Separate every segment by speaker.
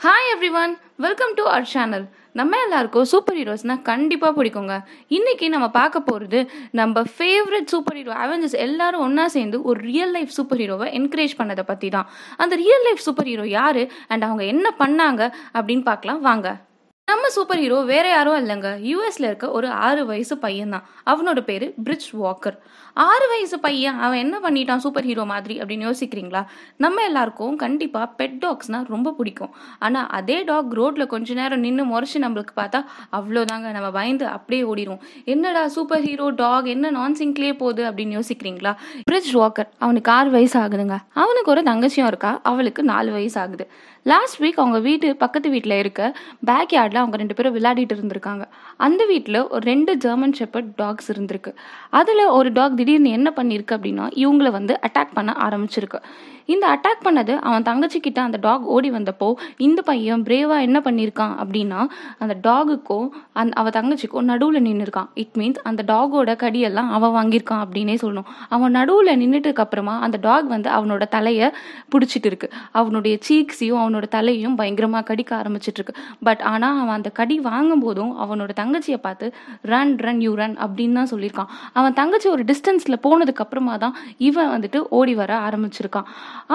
Speaker 1: Hi everyone welcome to our channel நம்ம எல்லாருக்கும் super ஹீரோஸ்னால் கண்டிப்பாக பிடிக்குங்க. இன்றைக்கி நம்ம பார்க்க போகிறது நம்ம ஃபேவரட் சூப்பர் ஹீரோ அவெஞ்சர்ஸ் எல்லாரும் ஒன்றா சேர்ந்து ஒரு ரியல் லைஃப் சூப்பர் ஹீரோவை என்கரேஜ் பண்ணதை பற்றி தான் அந்த ரியல் லைஃப் சூப்பர் ஹீரோ யார்? அண்ட் அவங்க என்ன பண்ணாங்க? அப்படின்னு பார்க்கலாம். வாங்க. நம்ம சூப்பர் ஹீரோ வேற யாரும் இல்லைங்க. யூஎஸ்ல இருக்க ஒரு ஆறு வயசு பையன் தான் அவனோட பேரு பிரிட்ஜ் வாக்கர். ஆறு வயசு பையன் அவன் என்ன பண்ணிட்டான் சூப்பர் ஹீரோ மாதிரி அப்படின்னு யோசிக்கிறீங்களா? நம்ம எல்லாருக்கும் கண்டிப்பா பெட் டாக்ஸ்னா ரொம்ப பிடிக்கும். ஆனா அதே டாக் ரோட்ல கொஞ்ச நேரம் நின்று முறைச்சு நம்மளுக்கு பார்த்தா அவ்வளோதாங்க. நம்ம பயந்து அப்படியே ஓடிடும் என்னடா சூப்பர் ஹீரோ டாக் என்ன நான் போகுது அப்படின்னு யோசிக்கிறீங்களா? பிரிட்ஜ் வாக்கர் அவனுக்கு ஆறு வயசு ஆகுதுங்க. அவனுக்கு ஒரு தங்கச்சியும் இருக்கா. அவளுக்கு நாலு வயசு ஆகுது. லாஸ்ட் வீக் அவங்க வீட்டு பக்கத்து வீட்டில் இருக்க பேக் யார்டில் அவங்க ரெண்டு பேரும் விளையாடிட்டு இருந்திருக்காங்க. அந்த வீட்டில் ஒரு ரெண்டு ஜெர்மன் ஷெப்பர்ட் டாக்ஸ் இருந்திருக்கு. அதில் ஒரு டாக் திடீர்னு என்ன பண்ணியிருக்கு அப்படின்னா இவங்களை வந்து அட்டாக் பண்ண ஆரம்பிச்சிருக்கு. இந்த அட்டாக் பண்ணது அவன் தங்கச்சி கிட்ட அந்த டாக் ஓடி வந்தப்போ இந்த பையன் பிரேவா என்ன பண்ணியிருக்கான் அப்படின்னா அந்த டாகுக்கும் அந் அவன் தங்கச்சிக்கும் நடுவில் நின்று இருக்கான் இட் மீன்ஸ் அந்த டாகோட கடியெல்லாம் அவன் வாங்கியிருக்கான் அப்படின்னே சொல்லணும். அவன் நடுவில் நின்றுட்டுக்கு அப்புறமா அந்த டாக் வந்து அவனோட தலையை பிடிச்சிட்டு இருக்கு. அவனுடைய சீக்ஸையும் அவனோட தலையையும் பயங்கரமாக கடிக்க ஆரம்பிச்சிட்டு இருக்கு. பட் ஆனால் அவன் அந்த கடி வாங்கும் போதும் அவனோட தங்கச்சியை பார்த்து ரன் ரன் யூ ரன் அப்படின்னு தான் சொல்லியிருக்கான். அவன் தங்கச்சி ஒரு டிஸ்டன்ஸில் போனதுக்கு அப்புறமா தான் இவன் வந்துட்டு ஓடி வர ஆரம்பிச்சிருக்கான்.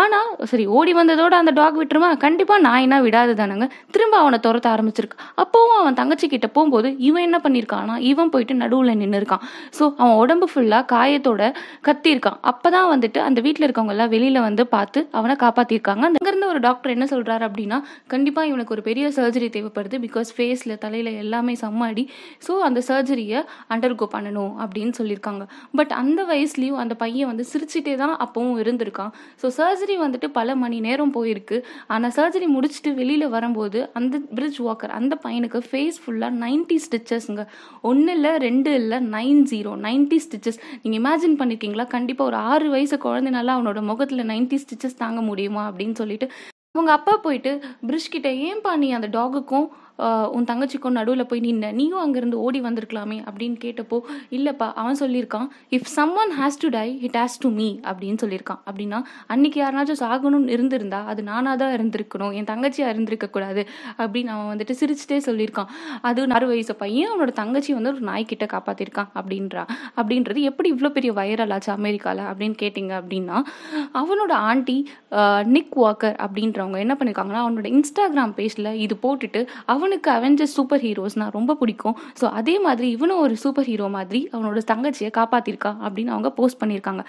Speaker 1: ஆனால் சரி ஓடி வந்ததோட அந்த டாக் விட்டுருமா? கண்டிப்பாக நாயினா விடாது தானங்க. திரும்ப அவனை துரத்த ஆரம்பிச்சிருக்கு. அப்போவும் அவன் தங்கச்சி கிட்ட போகும்போது இவன் என்ன பண்ணியிருக்கான்னா இவன் போயிட்டு நடுவில் நின்று இருக்கான் ஸோ அவன் உடம்பு ஃபுல்லாக காயத்தோட கத்தியிருக்கான். அப்போ தான் வந்துட்டு அந்த வீட்டில் இருக்கவங்க எல்லாம் வெளியில் வந்து பார்த்து அவனை காப்பாற்றிருக்காங்க அந்த ஒரு டாக்டர் என்ன சொல்கிறாரு அப்படின்னா கண்டிப்பாக இவனுக்கு ஒரு பெரிய சர்ஜரி தேவைப்படுது பிகாஸ் ஃபேஸில் தலையில் எல்லாமே சம்மாடி ஸோ அந்த சர்ஜரியை அண்டர்கோ பண்ணணும் அப்படின்னு சொல்லியிருக்காங்க. பட் அந்த வயசுலேயும் அந்த பையன் வந்து சிரிச்சிட்டே தான் அப்பவும் இருந்திருக்கான். ஸோ சர்ஜரி வந்துட்டு பல மணி நேரம் போயிருக்கு. ஆனால் சர்ஜரி முடிச்சுட்டு வெளியில் வரும்போது அந்த பிரிட்ஜ் வாக்கர் அந்த பையனுக்கு ஃபேஸ் ஃபுல்லாக நைன்டி ஸ்டிச்சஸ்ங்க ஒன்று இல்லை ரெண்டு இல்லை நைன் ஜீரோ நைன்டி ஸ்டிச்சஸ் நீங்கள் இமேஜின் பண்ணியிருக்கீங்களா கண்டிப்பாக ஒரு ஆறு வயசு குழந்தைனால அவனோட முகத்தில் நைன்டி ஸ்டிச்சஸ் தாங்க முடியுமா அப்படின்னு சொல்லிட்டு அவங்க அப்பா போயிட்டு பிரிட்ஜ் கிட்ட ஏன்பா நீ அந்த டாகுக்கும் உன் தங்கச்சிக்கும் நடுவில் போய் நின்ன நீயும் அங்கேருந்து ஓடி வந்திருக்கலாமே அப்படின்னு கேட்டப்போ இல்லைப்பா அவன் சொல்லியிருக்கான் if someone has to die it has to me அப்படின்னு சொல்லியிருக்கான். அப்படின்னா அன்னைக்கு யாருனாச்சும் சாகணும்னு இருந்திருந்தா அது நானாக தான் இருந்திருக்கணும் என் தங்கச்சியாக இருந்திருக்க கூடாது அப்படின்னு அவன் வந்துட்டு சிரிச்சுட்டே சொல்லியிருக்கான். அது நறு வயசு பையன் அவனோட தங்கச்சி வந்து ஒரு நாய்க்கிட்ட காப்பாற்றிருக்கான் அப்படின்றா. அப்படின்றது எப்படி இவ்வளோ பெரிய வைரல் ஆச்சு அமெரிக்காவில் அப்படின்னு கேட்டிங்க அப்படின்னா அவனோட ஆண்டி நிக் வாக்கர் அப்படின்றவங்க என்ன பண்ணியிருக்காங்கன்னா அவனோட இன்ஸ்டாகிராம் பேஜில் இது போட்டுட்டு அவனுக்கு அவெஞ்சர்ஸ் சூப்பர் ஹீரோஸ்னா ரொம்ப பிடிக்கும். ஸோ அதே மாதிரி இவனும் ஒரு சூப்பர் ஹீரோ மாதிரி அவனோட தங்கச்சியை காப்பாற்றிருக்கா அப்படின்னு அவங்க போஸ்ட் பண்ணியிருக்காங்க.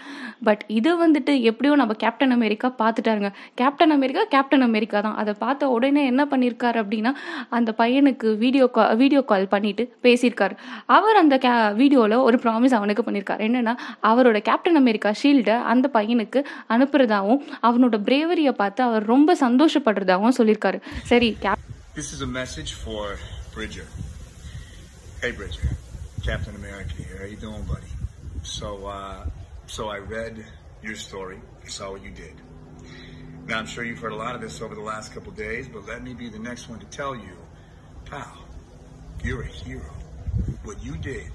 Speaker 1: பட் இதை வந்துட்டு எப்படியோ நம்ம கேப்டன் அமெரிக்கா பார்த்துட்டாருங்க. கேப்டன் அமெரிக்கா கேப்டன் அமெரிக்கா தான். அதை பார்த்த உடனே என்ன பண்ணியிருக்காரு அப்படின்னா அந்த பையனுக்கு வீடியோ கா வீடியோ கால் பண்ணிட்டு பேசியிருக்காரு. அவர் அந்த கே வீடியோவில் ஒரு ப்ராமிஸ் அவனுக்கு பண்ணியிருக்காரு. என்னென்னா அவரோட கேப்டன் அமெரிக்கா ஷீல்டை அந்த பையனுக்கு அனுப்புறதாகவும் அவனோட பிரேவரியை பார்த்து அவர் ரொம்ப சந்தோஷப்படுறதாகவும் சொல்லியிருக்காரு. சரி cap
Speaker 2: This is a message for Bridger. Hey, Bridger. Captain America here. How you doing, buddy? So, uh, so I read your story. I saw what you did. Now, I'm sure you've heard a lot of this over the last couple days, but let me be the next one to tell you, pal, you're a hero. What you did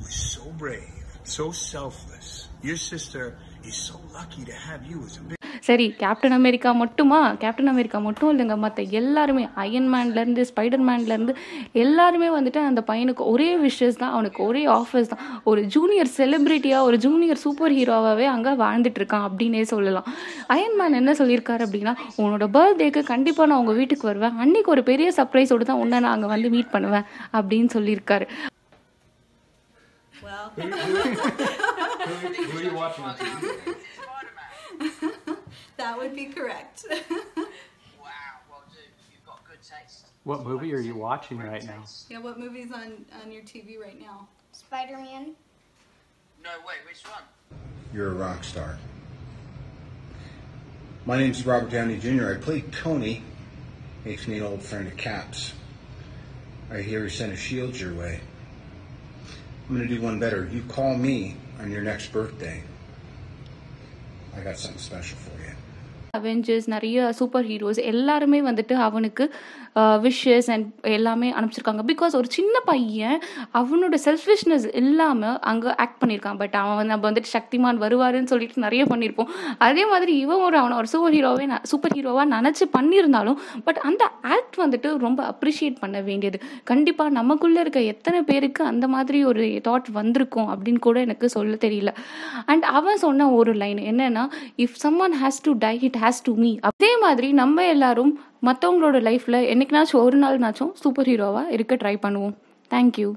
Speaker 2: was so brave, so selfless. Your sister is so lucky to have you as a big
Speaker 1: சரி captain America மட்டுமா? Captain America மட்டும் இல்லைங்க. மற்ற எல்லாருமே அயன்மேன்லேருந்து ஸ்பைடர்மேன்லேருந்து எல்லாருமே வந்துட்டு அந்த பையனுக்கு ஒரே விஷஸ் தான். அவனுக்கு ஒரே ஆஃபர்ஸ் தான். ஒரு ஜூனியர் செலிப்ரிட்டியாக ஒரு ஜூனியர் சூப்பர் ஹீரோவாகவே அங்கே வாழ்ந்துட்டு இருக்கான் அப்படின்னே சொல்லலாம். அயன்மேன் என்ன சொல்லியிருக்காரு அப்படின்னா உன்னோட பர்த்டேக்கு கண்டிப்பாக நான் உங்கள் வீட்டுக்கு வருவேன். அன்னைக்கு ஒரு பெரிய சர்ப்ரைஸோடு தான் உன்னை நான் அங்கே வந்து மீட் பண்ணுவேன். அப்படின்னு சொல்லியிருக்காரு.
Speaker 3: Well,
Speaker 4: Who, who, who are you watching on TV?
Speaker 3: That would be correct.
Speaker 5: Wow, well, dude, you've got good taste.
Speaker 4: What movie are you watching right now?
Speaker 3: yeah, what movie's on on your TV right now?
Speaker 6: Spider Man.
Speaker 5: No way, which one?
Speaker 7: You're a rock star. My name's Robert Downey Jr. I played Tony. Makes me an old friend of Cap's. I hear he sent a shield your way. I'm gonna do one better. You call me on your next birthday. I got something special for you.
Speaker 1: Avengers நிறைய super heroes எல்லாருமே வந்துட்டு அவனுக்கு uh, wishes and எல்லாமே அனுப்பிச்சிருக்காங்க. Because ஒரு சின்ன பையன் அவனோட செல்ஃபிஷ்னஸ் இல்லாமல் அங்கே ஆக்ட் பண்ணியிருக்கான். பட் அவன் வந்து நம்ம வந்துட்டு சக்திமான் வருவாருன்னு சொல்லிட்டு நிறைய பண்ணியிருப்போம். அதே மாதிரி இவன் ஒரு அவனை ஒரு சூப்பர் ஹீரோவே சூப்பர் ஹீரோவாக நினச்சி பண்ணியிருந்தாலும் பட் அந்த ஆக்ட் வந்துட்டு ரொம்ப அப்ரிஷியேட் பண்ண வேண்டியது. கண்டிப்பாக நமக்குள்ளே இருக்க எத்தனை பேருக்கு அந்த மாதிரி ஒரு தாட் வந்திருக்கும் அப்படின்னு கூட எனக்கு சொல்ல தெரியல. அண்ட் அவன் சொன்ன ஒரு லைன் என்னன்னா if someone has to die it has to me அதே மாதிரி நம்ம எல்லாரும் மற்றவங்களோட லைஃப்பில் என்னைக்குனாச்சும் ஒரு நாள்னாச்சும் சூப்பர் ஹீரோவாக இருக்க ட்ரை பண்ணுவோம். தேங்க்யூ